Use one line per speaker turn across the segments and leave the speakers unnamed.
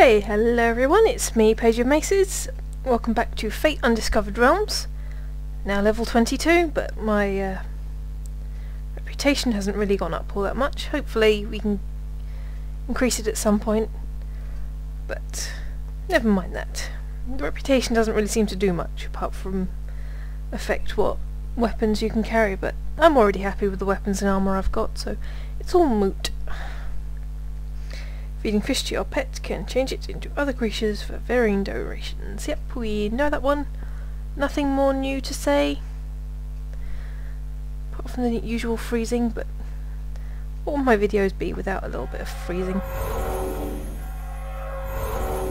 Okay, hello everyone, it's me, Paige of Maces. Welcome back to Fate Undiscovered Realms. Now level 22, but my uh, reputation hasn't really gone up all that much. Hopefully we can increase it at some point. But never mind that. The reputation doesn't really seem to do much, apart from affect what weapons you can carry, but I'm already happy with the weapons and armour I've got, so it's all moot. Feeding fish to your pet can change it into other creatures for varying durations. Yep, we know that one. Nothing more new to say. Apart from the usual freezing, but what would my videos be without a little bit of freezing?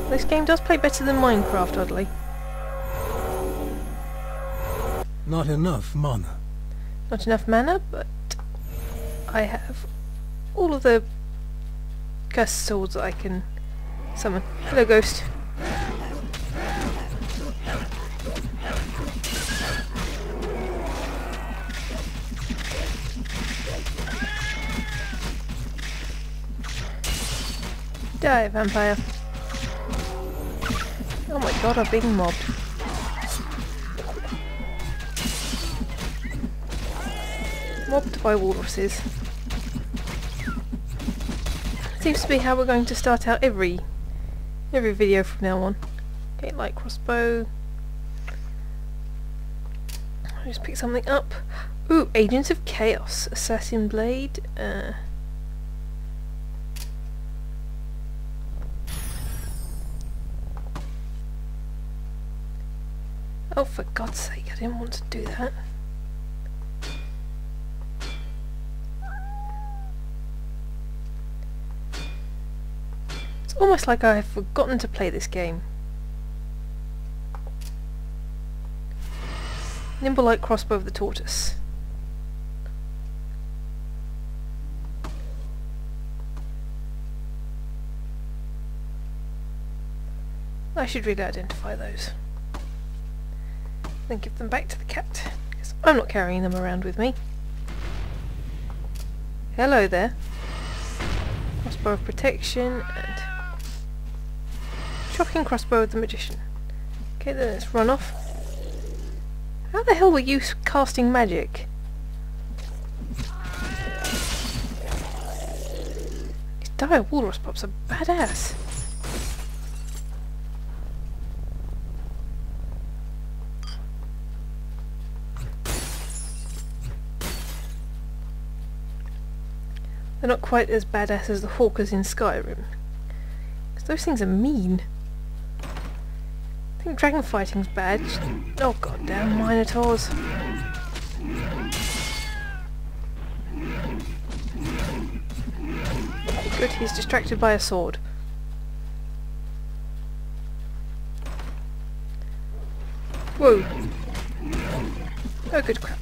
This game does play better than Minecraft, oddly.
Not enough mana.
Not enough mana, but I have all of the cursed swords that I can summon. Hello, ghost. Die, vampire. Oh my god, I'm being mobbed. Mobbed by walruses. Seems to be how we're going to start out every every video from now on. Okay, light crossbow. I'll just pick something up. Ooh, Agents of Chaos. Assassin Blade. Uh, oh, for God's sake, I didn't want to do that. Almost like I've forgotten to play this game. Nimble like crossbow of the tortoise. I should really identify those. Then give them back to the cat, because I'm not carrying them around with me. Hello there. Crossbow of protection and shocking crossbow of the magician. Okay, then let's run off. How the hell were you casting magic? These dire walrus pups are badass. They're not quite as badass as the horkers in Skyrim. Because those things are mean. I think dragon fighting's bad. Oh goddamn minotaurs. Good, he's distracted by a sword. Whoa. Oh good crap.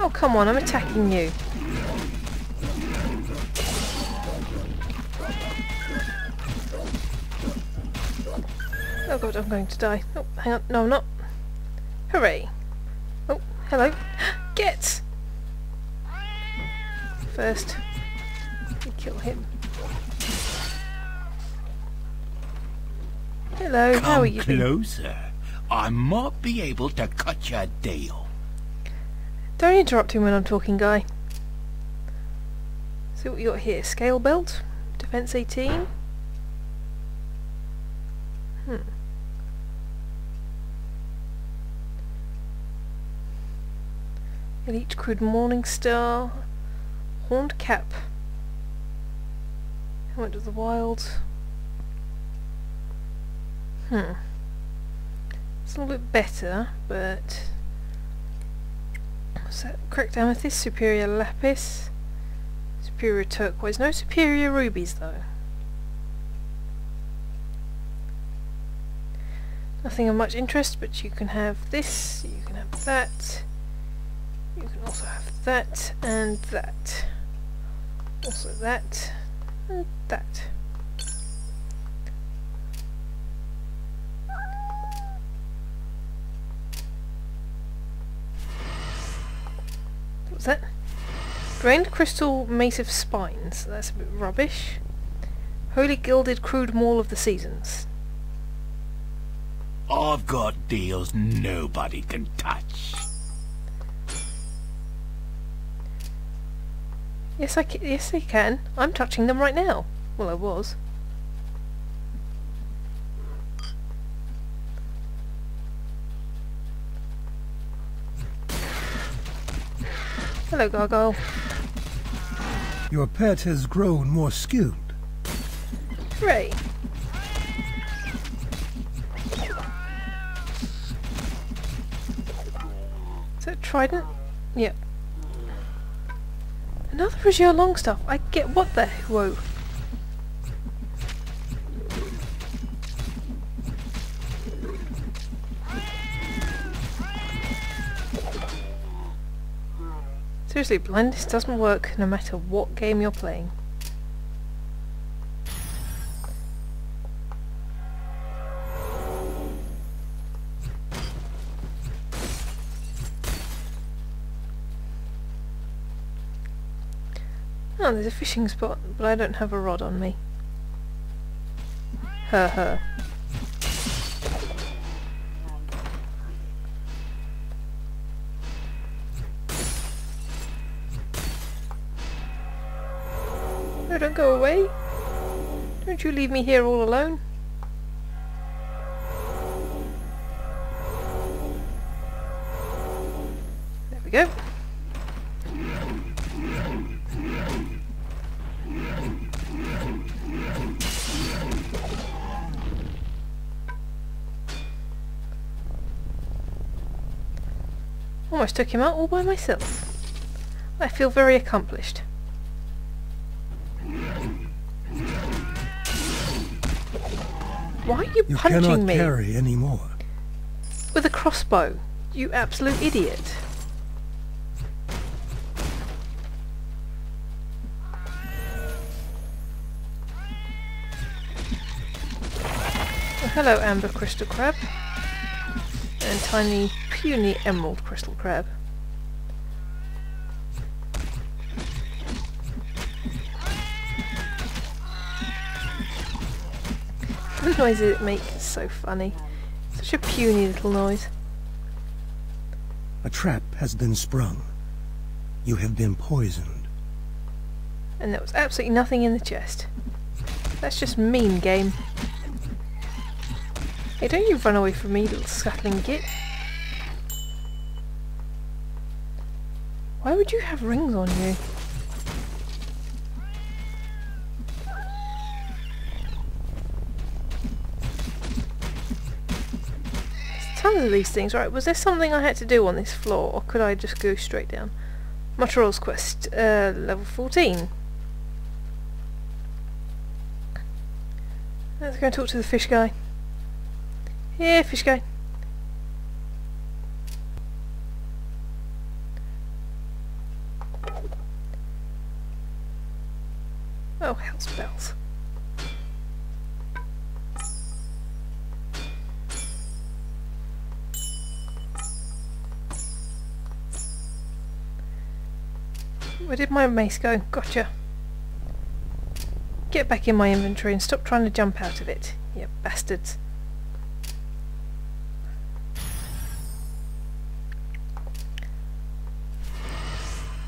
Oh come on, I'm attacking you. Oh god, I'm going to die. Oh, hang on. No, I'm not. Hooray. Oh, hello. Get! First, we kill him. Hello,
Come
how are you?
closer. I might be able to cut you a deal.
Don't interrupt him when I'm talking, guy. See what you got here. Scale belt. Defense 18. Elite Crude Morning Star. Horned Cap. Helmet of the Wild. Hmm. It's a little bit better, but... That? Correct Amethyst, Superior Lapis, Superior Turquoise. No Superior Rubies, though. Nothing of much interest, but you can have this, you can have that, you can also have that, and that. Also that, and that. What's that? Drained crystal massive spines. That's a bit rubbish. Holy gilded crude maul of the seasons.
I've got deals nobody can touch.
Yes, I ca- yes, I can. I'm touching them right now. Well, I was. Hello, Gargoyle.
Your pet has grown more skilled.
Hooray. Is that trident? Yep. Another Azure Longstaff. I get what the whoa. Seriously, blindness doesn't work no matter what game you're playing. There's a fishing spot, but I don't have a rod on me. Her, her. No, don't go away. Don't you leave me here all alone. Took him out all by myself. I feel very accomplished. Why are you,
You
punching
cannot
me
carry any more.
with a crossbow? You absolute idiot. Hello, Amber Crystal Crab. And tiny, puny Emerald Crystal Crab. The noise it makes is so funny. Such a puny little noise.
A trap has been sprung. You have been poisoned.
And there was absolutely nothing in the chest. That's just mean, game. Hey, don't you run away from me, little scuttling git. Would you have rings on you? Tons of these things. Right, was there something I had to do on this floor, or could I just go straight down? Motorol's quest, uh, level 14. Let's go and talk to the fish guy. Here, fish guy. Oh, hell's bells. Where did my mace go? Gotcha. Get back in my inventory and stop trying to jump out of it, you bastards.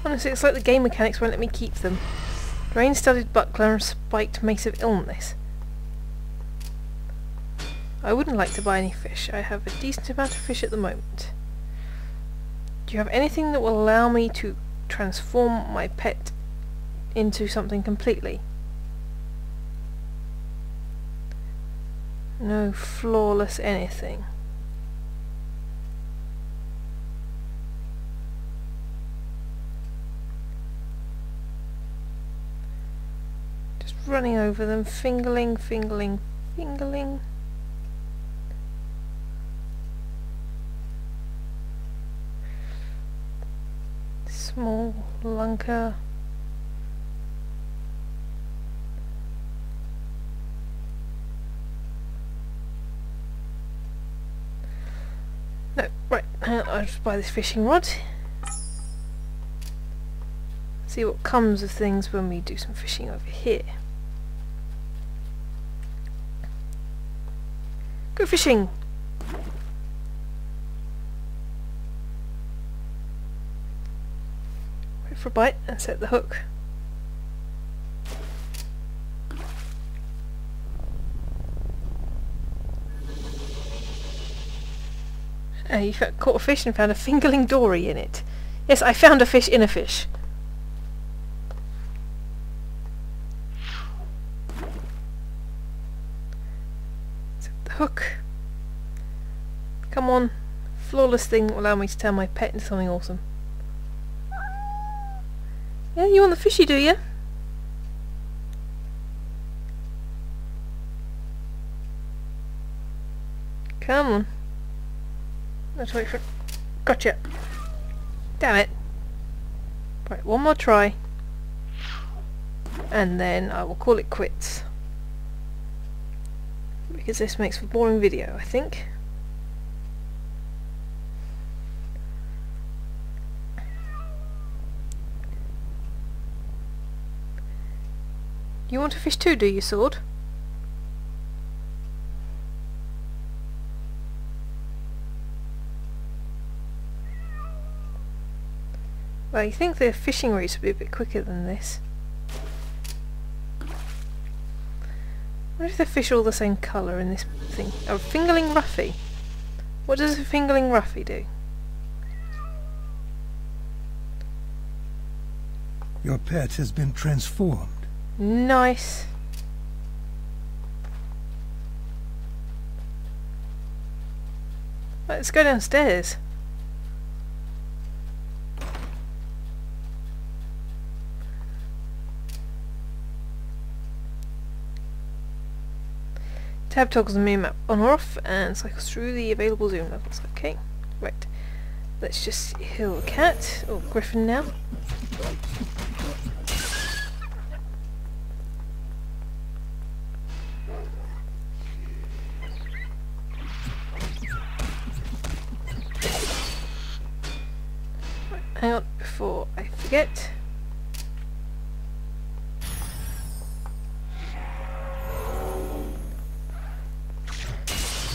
Honestly, it's like the game mechanics won't let me keep them. Rain-studded buckler and spiked mace of illness. I wouldn't like to buy any fish. I have a decent amount of fish at the moment. Do you have anything that will allow me to transform my pet into something completely? No flawless anything. Just running over them, fingering, fingering, fingering. Small lunker. No, right, on, I'll just buy this fishing rod. See what comes of things when we do some fishing over here. Go fishing! Wait for a bite and set the hook. Uh, you caught a fish and found a fingerling dory in it. Yes, I found a fish in a fish. Set the hook. Come on. Flawless thing will allow me to turn my pet into something awesome. Yeah, you want the fishy, do you? Come on. Let's wait for. Gotcha. Damn it. Right, one more try. And then I will call it quits. Because this makes for boring video, I think. You want to fish too, do you, Sword? Well, you think the fishing routes would be a bit quicker than this. What if the fish all the same colour in this thing? Oh, fingerling ruffy. What does a fingerling ruffy do?
Your pet has been transformed.
Nice. Let's go downstairs. Tab toggles the moon map on or off and cycles through the available zoom levels. Okay, right. Let's just heal the cat, or griffin now.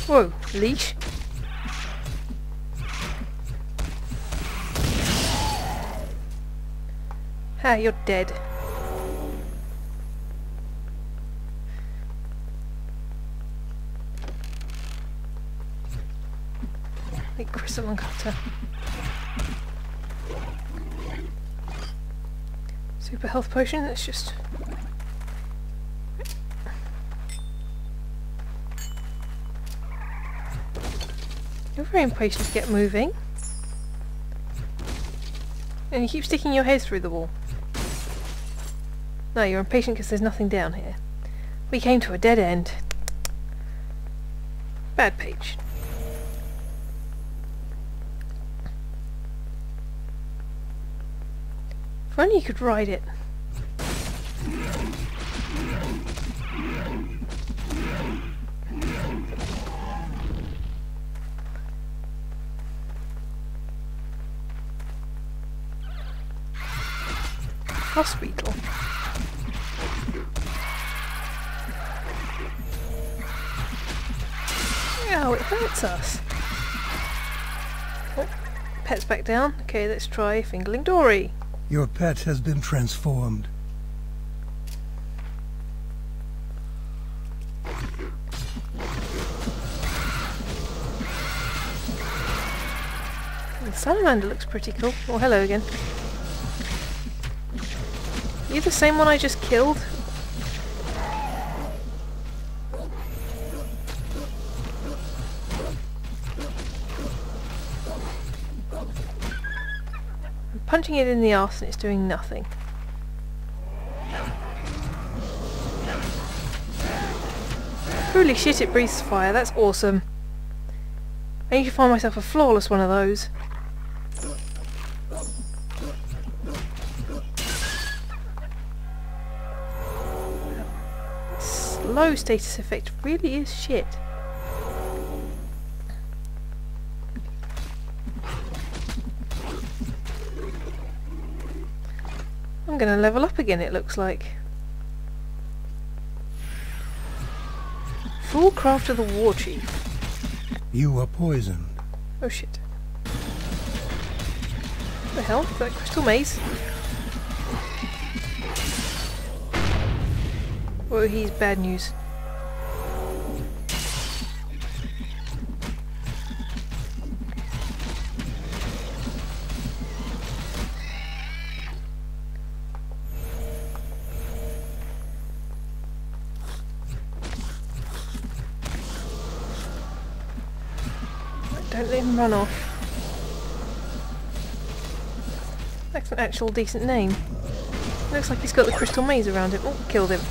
Whoa, leash. Ah, you're dead. Like Crystal and Cutter. Super health potion, let's just... You're very impatient to get moving. And you keep sticking your head through the wall. No, you're impatient because there's nothing down here. We came to a dead end. Bad Paige. If only you could ride it. Hospital. Oh, it hurts us. Oh, pet's back down. Okay, let's try Fingerling Dory.
Your pet has been transformed.
The salamander looks pretty cool. Oh, hello again. You the same one I just killed? I'm punching it in the arse and it's doing nothing. Holy shit, it breathes fire. That's awesome. I need to find myself a flawless one of those. Slow status effect really is shit. I'm going to level up again, it looks like. Full craft of the War Chief.
You are poisoned.
Oh shit. the hell? Is that crystal maze? Oh, he's bad news. Don't let him run off. That's an actual decent name. Looks like he's got the crystal maze around him. Oh, killed him.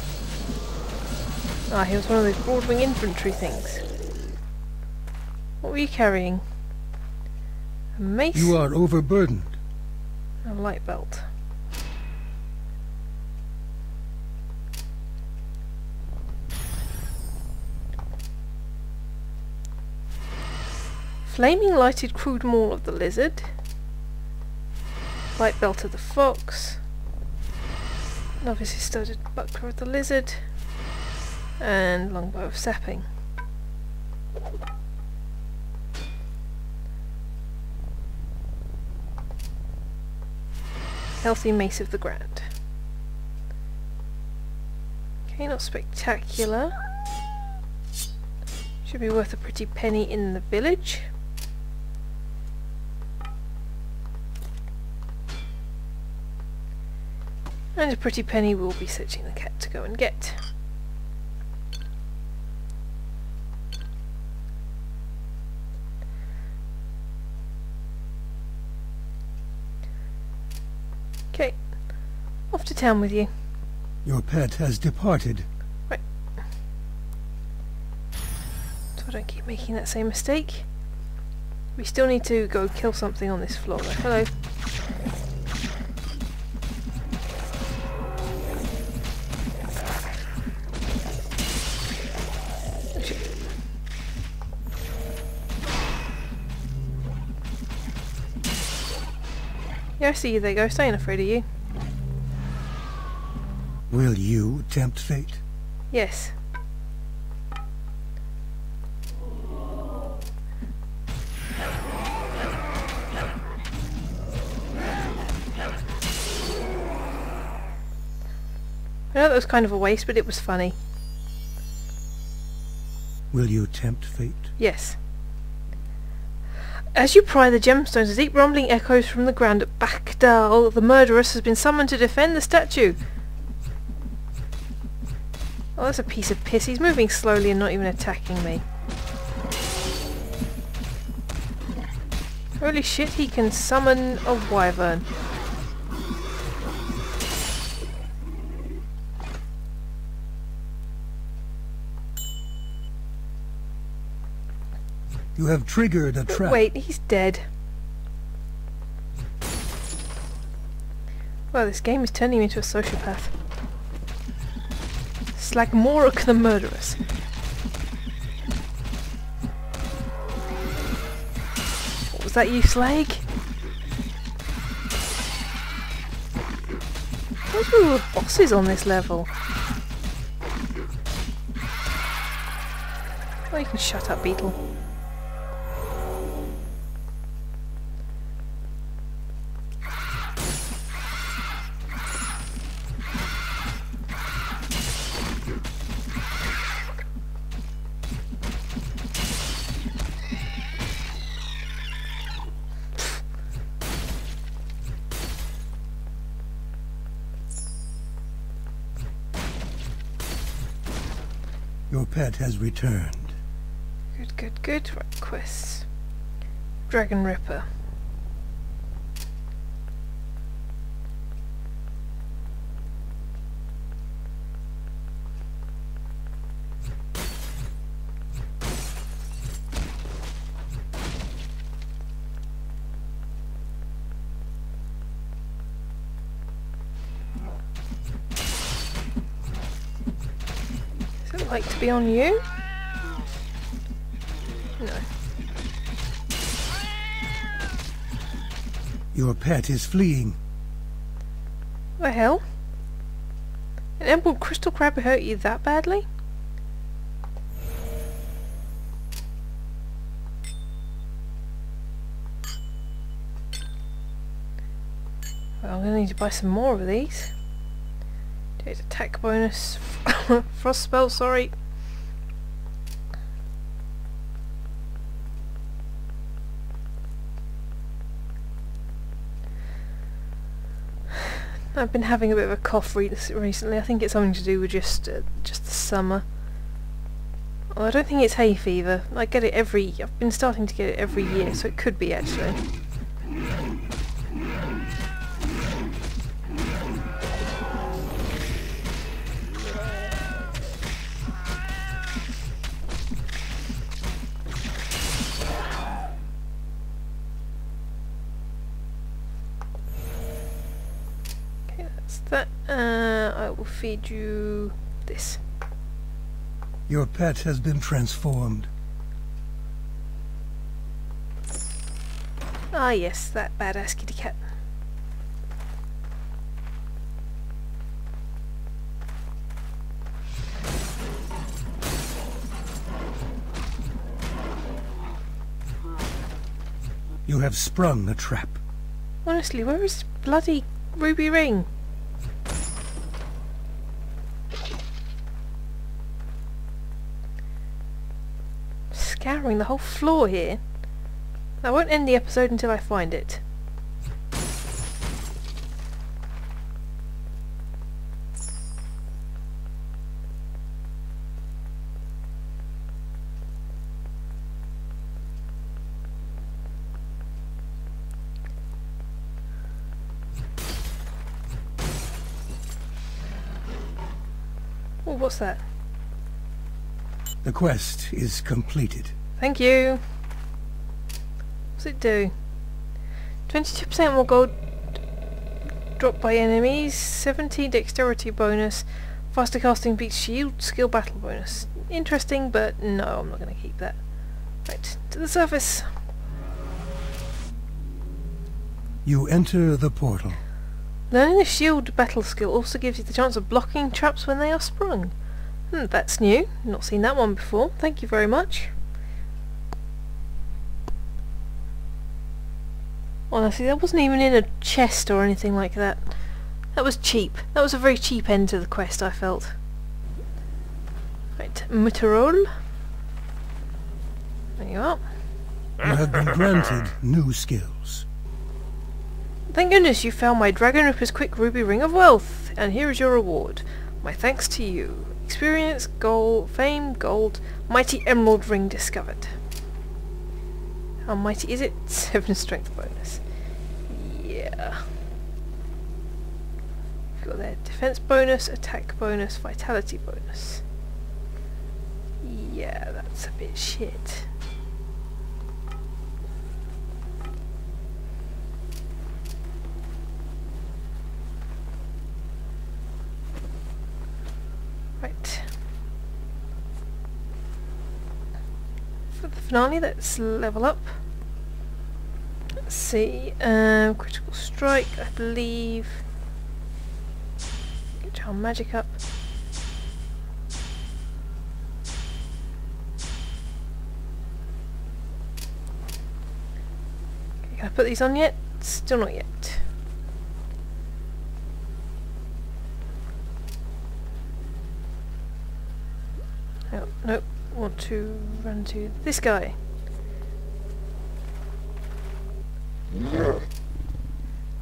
Ah, he was one of those broadwing infantry things. What were you carrying? A mace?
You are overburdened.
A light belt. Flaming lighted crude maul of the lizard. Light belt of the fox. Novice studded buckler of the lizard. And longbow of sapping. Healthy mace of the grand. Okay, not spectacular. Should be worth a pretty penny in the village. And a pretty penny we'll be searching the cat to go and get. Okay, off to town with you.
Your pet has departed. Right.
So I don't keep making that same mistake. We still need to go kill something on this floor though. Hello. Oh. Yeah, I see you there, Ghost. I ain't afraid of you.
Will you tempt fate?
Yes. I know that was kind of a waste, but it was funny.
Will you tempt fate?
Yes. As you pry the gemstones, a deep rumbling echoes from the ground at Bakdal. The murderess has been summoned to defend the statue. Oh, that's a piece of piss. He's moving slowly and not even attacking me. Holy shit, he can summon a wyvern.
You have triggered a trap.
Wait, he's dead. Well, this game is turning me into a sociopath. Slagmorok the murderess. What was that you, all the bosses on this level? Oh, you can shut up, Beetle.
Pet has returned.
Good, good, good. Right. Dragon Ripper. Like to be on you? No.
Your pet is fleeing.
the hell? An emerald crystal crab hurt you that badly? Well, I'm going to need to buy some more of these. There's attack bonus. Frost spell, sorry. I've been having a bit of a cough re recently. I think it's something to do with just uh, just the summer. Well, I don't think it's hay fever. I get it every... I've been starting to get it every year, so it could be actually. Feed you this.
Your pet has been transformed.
Ah yes, that badass kitty cat.
You have sprung a trap.
Honestly, where is bloody ruby ring? Scouring the whole floor here. I won't end the episode until I find it. Oh, what's that?
The quest is completed.
Thank you. What's it do? 22% more gold dropped by enemies, 17 dexterity bonus, faster casting beats shield, skill battle bonus. Interesting, but no, I'm not going to keep that. Right, to the surface.
You enter the portal.
Learning the shield battle skill also gives you the chance of blocking traps when they are sprung. Hmm, that's new. Not seen that one before. Thank you very much. Honestly, that wasn't even in a chest or anything like that. That was cheap. That was a very cheap end to the quest, I felt. Right, Mutterol. There you are.
You have been granted new skills.
Thank goodness you found my Dragon Ripper's Quick Ruby Ring of Wealth, and here is your reward. My thanks to you. Experience, gold, fame, gold, mighty emerald ring discovered. How mighty is it? Seven strength bonus. Yeah. We've got their defense bonus, attack bonus, vitality bonus. Yeah, that's a bit shit. Right. Finale, let's level up. Let's see. Um, critical strike, I believe. Get our magic up. Can I put these on yet? Still not yet. Oh, nope. Want to run to this guy.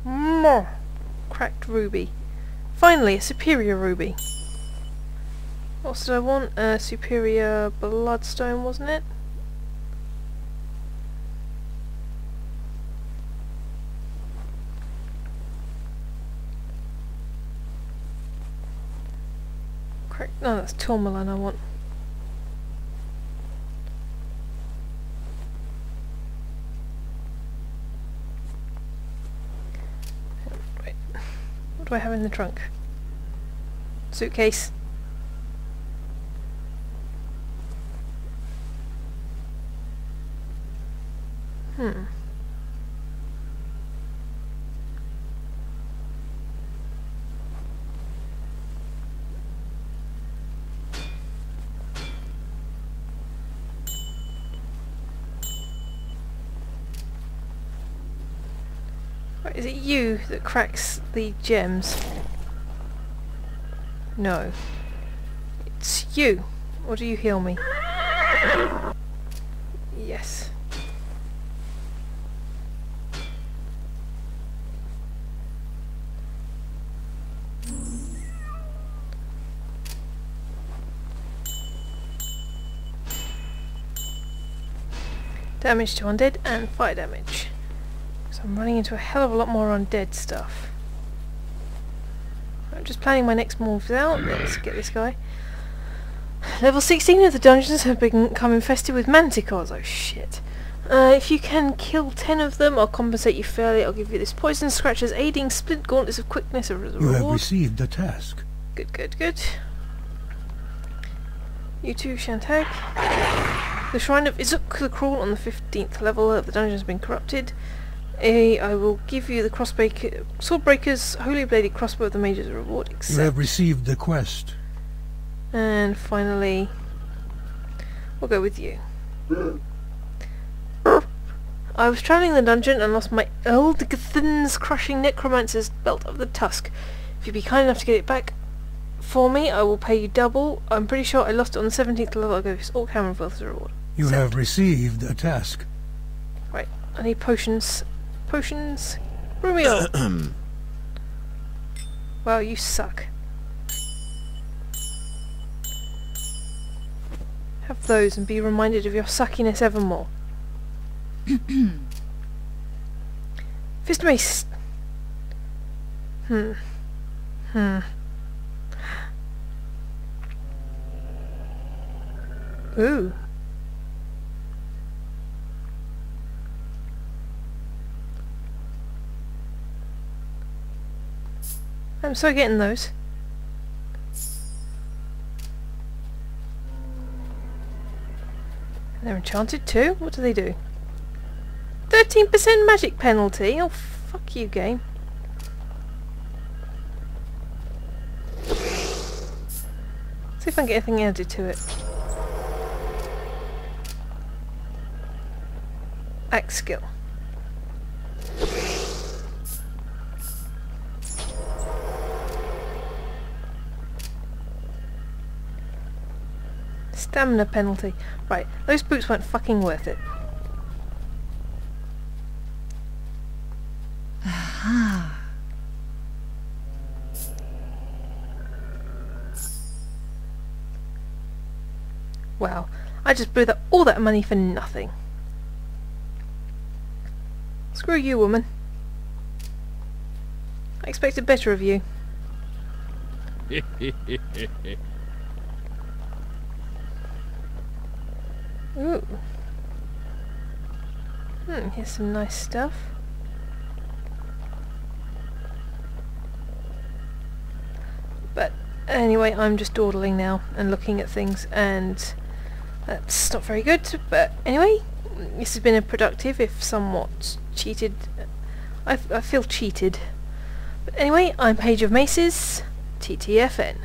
More cracked ruby. Finally, a superior ruby. What did I want? A superior bloodstone, wasn't it? Crack. No, that's tourmaline I want. Wait. What do I have in the trunk? Suitcase. Hmm. Right, is it you that cracks the gems? No. It's you. Or do you heal me? Yes. Damage to undead and fire damage. So I'm running into a hell of a lot more undead stuff. I'm just planning my next moves out. Let's get this guy. Level 16 of the dungeons have become infested with manticores. Oh shit. Uh, if you can kill 10 of them, I'll compensate you fairly. I'll give you this poison scratches, aiding splint gauntlets of quickness as a
You have received the task.
Good, good, good. You too, Shantag. The Shrine of Izuk the Cruel on the 15th level of the dungeon has been corrupted. A, I will give you the crossbreaker, Swordbreaker's Holy Bladed Crossbow of the Mage as a reward,
You have received the quest.
And finally, we'll go with you. I was travelling the dungeon and lost my Eldgathan's crushing necromancer's belt of the tusk. If you'd be kind enough to get it back for me, I will pay you double. I'm pretty sure I lost it on the 17th level. I'll go with Orc Hammer as a reward.
You
Accept.
have received a task.
Right, I need potions. Potions. Romeo! wow, you suck. Have those and be reminded of your suckiness evermore. Fist mace. Hmm. Hmm. Ooh. I'm so getting those. They're enchanted too? What do they do? 13% magic penalty? Oh, fuck you, game. See if I can get anything added to it. Axe skill. Stamina penalty. Right, those boots weren't fucking worth it. Wow, I just blew that, all that money for nothing. Screw you, woman. I expected better of you. Ooh. Hmm, here's some nice stuff. But anyway, I'm just dawdling now and looking at things and that's not very good. But anyway, this has been a productive, if somewhat cheated. I, I feel cheated. But anyway, I'm Paige of Maces, TTFN.